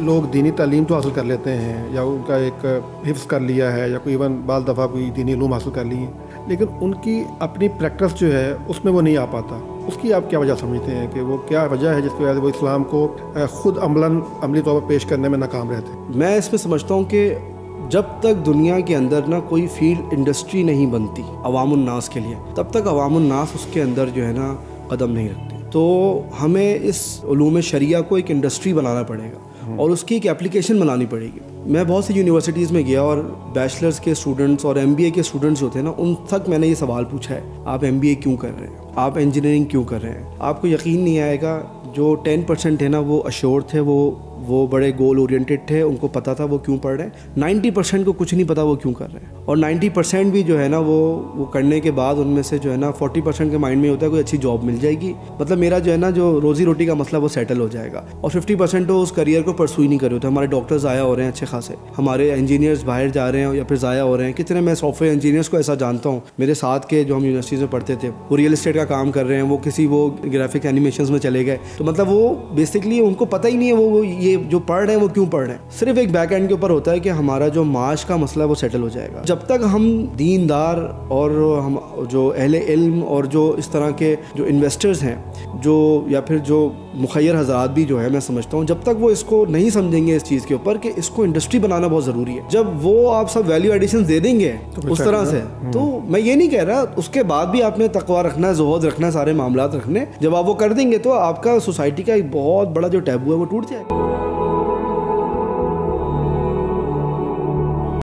लोग दीनी तालीम तो हासिल कर लेते हैं, या उनका एक हिफ्स कर लिया है, या कोई इवन बाल दफ़ा कोई दीनी लूम हासिल कर ली है लेकिन उनकी अपनी प्रैक्टिस जो है, उसमें वो नहीं आ पाता। उसकी आप क्या वजह समझते हैं कि वो क्या वजह है जिसकी वजह से वो इस्लाम को ख़ुद अमलन, अमली तौर पर पेश करने में नाकाम रहते हैं? मैं इसमें समझता हूँ कि जब तक दुनिया के अंदर ना कोई फ़ील्ड इंडस्ट्री नहीं बनती अवामनास के लिए, तब तक अवामनास उसके अंदर जो है ना, कदम नहीं रखते। तो हमें इस शरिया को एक इंडस्ट्री बनाना पड़ेगा। और उसकी एक एप्लीकेशन बनानी पड़ेगी। मैं बहुत सी यूनिवर्सिटीज़ में गया और बैचलर्स के स्टूडेंट्स और एमबीए के स्टूडेंट्स जो थे ना, उन तक मैंने ये सवाल पूछा है, आप एमबीए क्यों कर रहे हैं? आप इंजीनियरिंग क्यों कर रहे हैं? आपको यकीन नहीं आएगा, जो टेन परसेंट है ना, वो अश्योर थे, वो वो बड़े गोल ओरिएंटेड थे, उनको पता था वो क्यों पढ़ रहे हैं। नाइन्टी परसेंट को कुछ नहीं पता वो क्यों कर रहे हैं। और नाइन्टी परसेंट भी जो है ना वो वो करने के बाद उनमें से जो है ना फोर्टी परसेंट के माइंड में होता है, कोई अच्छी जॉब मिल जाएगी। मतलब मेरा जो है ना, जो रोजी रोटी का मसला वो सेटल हो जाएगा। और फिफ्टी परसेंट तो उस करियर को परसू ही नहीं करे होते। हमारे डॉक्टर्स आया हो रहे हैं अच्छे खासे। हमारे इंजीनियर्स बाहर जा रहे हैं या फिर ज़ाया हो रहे हैं। कितने मैं सॉफ्टवेयर इंजीनियर्स को ऐसा जानता हूँ। मेरे साथ के जो हम यूनिवर्सिटीज़ में पढ़ते थे, वो रियल इस्टेट का काम कर रहे हैं। वो किसी वो ग्राफिक एनिमेशन में चले गए। तो मतलब वो बेसिकली उनको पता ही नहीं है वो ये जो पढ़ रहे हैं वो क्यों पढ़ रहे हैं? सिर्फ़ एक बैक एंड के ऊपर होता है कि हमारा जो माश का मसला है वो सेटल हो जाएगा। जब तक हम दीनदार और हम जो अहले इल्म और जो इस तरह के जो इन्वेस्टर्स हैं जो या फिर जो मुखैर हजरात भी जो है मैं समझता हूँ जब तक वो इसको नहीं समझेंगे इस चीज़ के ऊपर कि इसको इंडस्ट्री बनाना बहुत ज़रूरी है। जब वो आप सब वैल्यू एडिशन दे देंगे तो उस तरह से हम्म। तो मैं ये नहीं कह रहा उसके बाद भी आपने तकवा रखना जहद रखना सारे मामला रखने जब आप वो कर देंगे तो आपका सोसाइटी का एक बहुत बड़ा जो टैबू है वो टूट जाएगा।